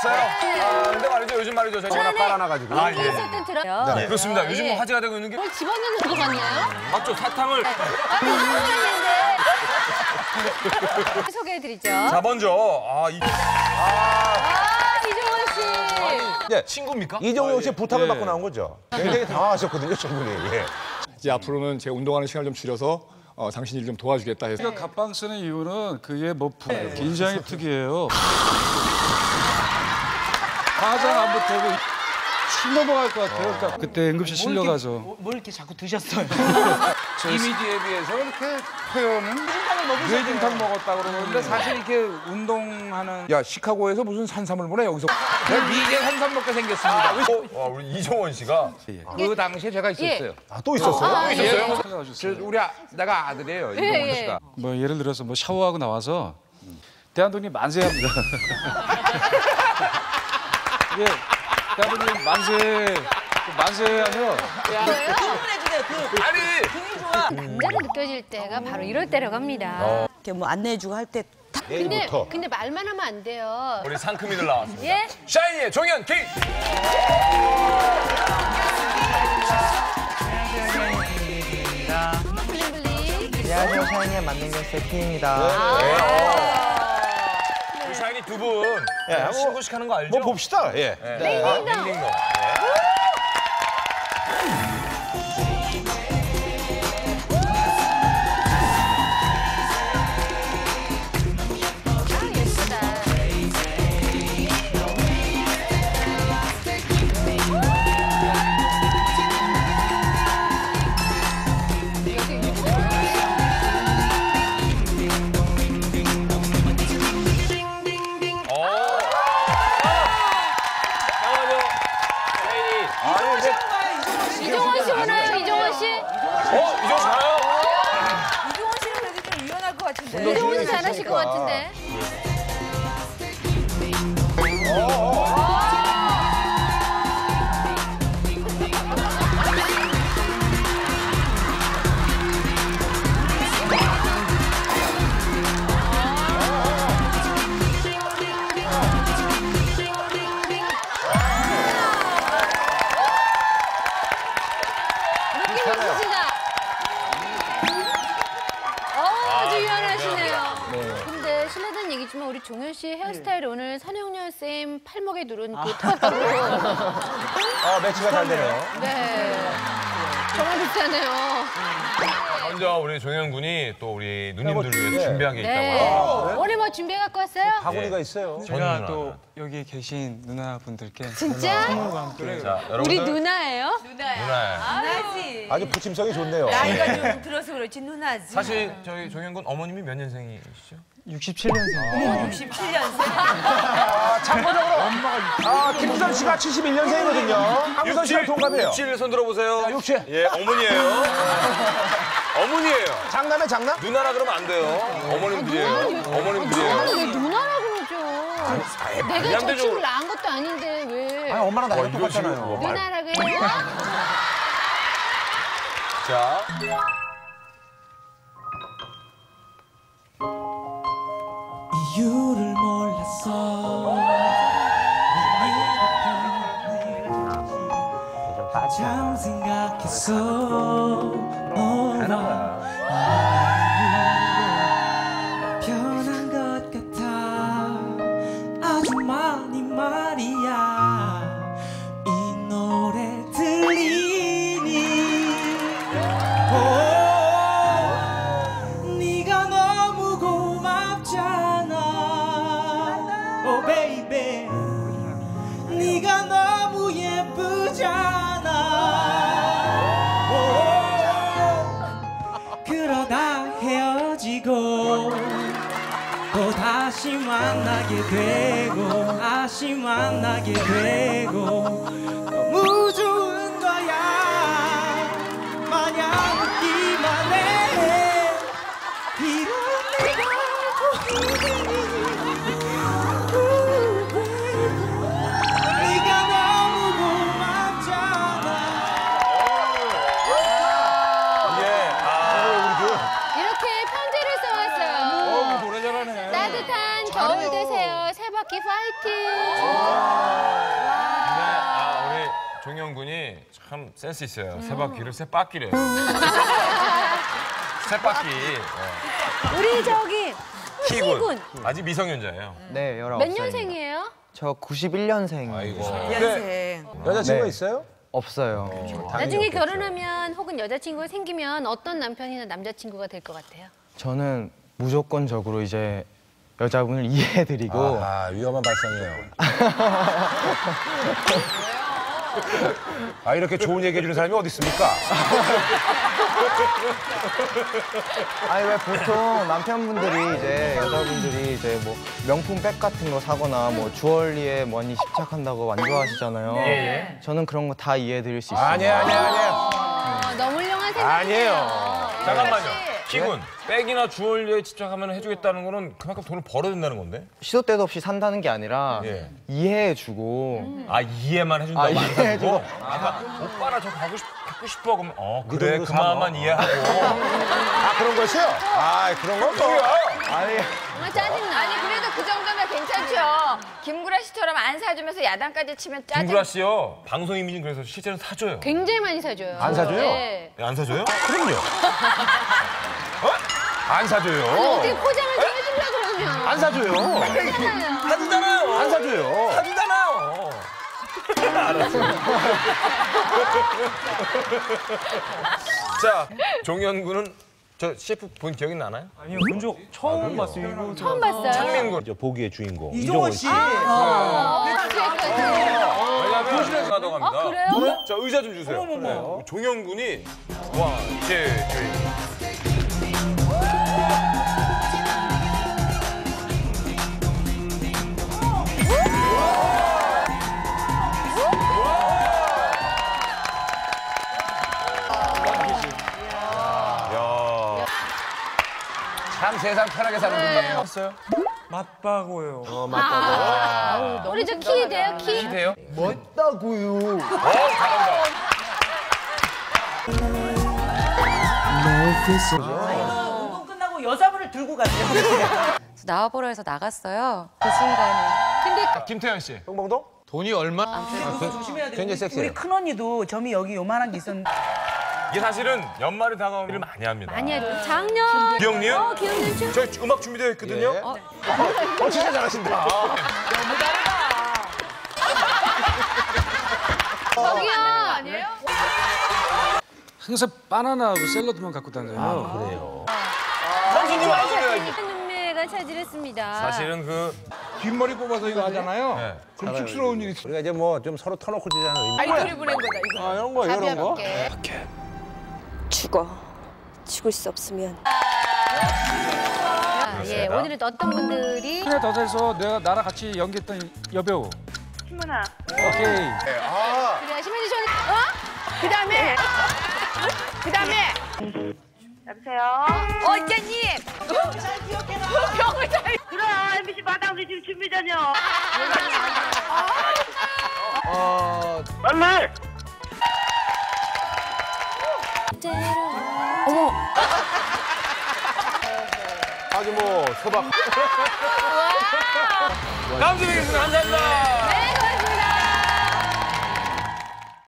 오셨어요? 아, 근데 말이죠, 요즘 말이죠. 저희 워낙 깔아놔가지고. 아, 예. 있을 땐 들어요. 네, 그렇습니다. 요즘 예. 화제가 되고 있는 게 뭘 집어넣는 거 같네요? 맞죠? 사탕을. 아니, 한국인인데. 소개해드리죠. 자, 먼저 아, 이 아, 이종원 씨. 예. 친구입니까? 이종용 씨 부탁을 예. 받고 나온 거죠. 굉장히 당황하셨거든요, 충분히. 예. 이제 앞으로는 제 운동하는 시간을 좀 줄여서 어, 당신 일좀 도와주겠다 해서 제가 갑방 쓰는 이유는 그게 뭐 부- 굉장히 특이해요. 화장 안 붙고 침 넘어갈 것 같아요. 그러니까 그때 응급실 실려가서 뭘 이렇게 자꾸 드셨어요? 이미지에 비해서 이렇게 표현은 뇌진탕 먹었다 그러는데 사실 이렇게 운동하는 야 시카고에서 무슨 산삼을 보내 여기서 내가 미개 산삼 먹게 생겼습니다. 와, 우리 이종원 씨가 그 당시에 제가 있었어요. 아, 또 있었어요? 아, 예. 저 우리 아, 내가 아들이에요 예, 이동원 예. 씨가. 뭐 예를 들어서 뭐 샤워하고 나와서 대한독립 만세합니다. 이게 대한독립 만세 그 만세하면 해주세요. 그 아니 등이 좋아. 남자로 느껴질 때가 바로 이럴 때라고 합니다. 이렇게 뭐 안내해주고 할 때 탁. 근데, 내일부터. 근데 말만 하면 안 돼요. 우리 상큼이들 나왔습니다. 예? 샤이니의 종현 킹. 안녕하세요 샤이니의 만능경 세키입니다. 두 분. 예, 뭐, 친구식 하는 거 알죠? 뭐 봅시다. 예. 네. 아, 링링동. 아, 같 팔목에 누른 그 턱으로 아, 매치가 잘 되네요. 네 정말 비슷하네요. 먼저 우리 종현 군이 또 우리 누님들 위해서 네. 준비한 게 네. 있다고요. 오늘 뭐 준비해 갖고 왔어요? 바구니가 있어요. 제가 또 여기 계신 누나분들께 진짜? 선물과 함께 자, 우리 누나예요? 누나예요. 누나지. 아주 부침성이 좋네요. 나이가 좀 들어서 그렇지 누나지. 사실 저희 종현 군 어머님이 몇 년생이시죠? 67년생 67년생. 아, 김수선 씨가 71년생이거든요. 한국선 씨랑 동갑이에요. 67손 들어보세요. 67. 예, 어머니예요. 어머니예요. 장남의 장남? 누나라 그러면 안 돼요. 어머님들이에요. 어머님들이에요. 아니 왜 누나라 그러죠? 내가 저 양대적으로- 친구 낳은 것도 아닌데 왜 아니, 엄마랑 나이가 어, 이런 식으로 똑같잖아요. 뭐 말- 누나라 그래요? 자, 이유를 몰랐어. 참 생각했어. 너와 헤어지고 또 다시 만나게 되고 다시 만나게 되고. 너무 좋은 거야. 마냥 웃기만 해. 이런 내가 네가 따뜻한 겨울 되세요. 새 바퀴 파이팅. 종현 군이 참 센스 있어요. 세 바퀴를 세 바퀴래요. 세 바퀴. 예. 우리 저기 키군. 키군. 아직 미성년자예요. 네, 19살. 몇 년생이에요? 저 91년생. 아이고. 연생. 여자친구가 네. 있어요? 없어요. 나중에 결혼하면 혹은 여자친구가 생기면 어떤 남편이나 남자친구가 될 것 같아요? 저는 무조건적으로 이제 여자분을 이해해드리고 아, 위험한 발상이에요. 아, 이렇게 좋은 얘기 해주는 사람이 어디 있습니까? 아니 왜 보통 남편분들이 이제 여자분들이 이제 뭐 명품 백 같은 거 사거나 뭐 주얼리에 많이 집착한다고 완좋아하시잖아요. 저는 그런 거 다 이해해 드릴 수 있어요. 아니야, 아니야, 아니야. 어, 너무 훌륭한 생각이에요. 아니에요. 잠깐만요. 키군. 백이나 주얼리에 집착하면 해주겠다는 거는 그만큼 돈을 벌어야 된다는 건데? 시도 때도 없이 산다는 게 아니라 예. 이해해주고 아 이해만 해준다고 아, 안 사주고? 이해해주고. 아까 오빠 나 저 가고 싶, 갖고 싶어 그러면 어 그래 돈으로 그. 마음만 이해하고 아, 그런 것이요? 아, 그런 건 뭐. 아니 정말 짜증나. 아니 그래도 그 정도면 괜찮죠. 김구라 씨처럼 안 사주면서 야단까지 치면 짜증. 김구라 씨요 방송 이미지는 그래서 실제로 사줘요 굉장히 많이 사줘요. 안 사줘요? 네. 안 사줘요? 그럼요. 어? 안 사줘요. 어떻게 포장을 좀 해주려고 그러면. 안 사줘요. 사주잖아요 안 사줘요. 사주잖아요 자 종현 군은 저 셰프 본 기억이 나나요? 아니요 본적 처음 봤어요. 이거 처음 봤어요? 창민 군 저 보기의 주인공. 이종원 씨. 어, 왜냐면 호실에서 가도 갑니다 아, 그래요? 자 의자 좀 주세요 네. 종현 군이 와 이제 저희 참 세상 편하게 사는군요. 맞다고요. 어, 맞다고. 우리 저 키 돼요, 키? 돼요? 맞다고요. 어 잘한다 운동 끝나고 여자분을 들고 갔어요. 나와보라 해서 나갔어요. 그 순간에. 근데 김태현 씨 똥봉동? 돈이 얼마? 조심해야 돼. 굉장히 섹시해요. 우리 큰 언니도 점이 여기 요만한 게 있었는데. 이게 사실은 연말이 다가오면 일을 많이 합니다 많이 하죠. 작년. 기억니요? 어, 기억님 춤. 저희 음악 준비되어 있거든요. 예. 어, 진짜 잘하신다. 저기요. 항상 바나나하고 샐러드만 갖고 다녀요. 그래요. 선수님 아세요? 눈매가 차지했습니다. 사실은 그 뒷머리 뽑아서 이거 하잖아요. 네. 그럼 쑥스러운 일이 우리가 이제 뭐 좀 서로 터놓고 지자는 의미. 아이돌이 보낸 거다 이거. 아, 이런 거, 이런 거. 가볍게. 죽어. 죽을 수 없으면 아, 예, 오늘은 어떤 분들이 하나 더 돼서 내가 나랑 같이 연기했던 여배우. 신문아 오케이. 아, 그래, 심해지 전 어? 그 다음에 그 다음에 여보세요 어 있겠니? 병을 잘. 그럼 MBC 마당도 지금 준비 전이요 어 얼마 아주 뭐 소박. 다음 주에 뵙겠습니다. 감사합니다. 네, 고맙습니다.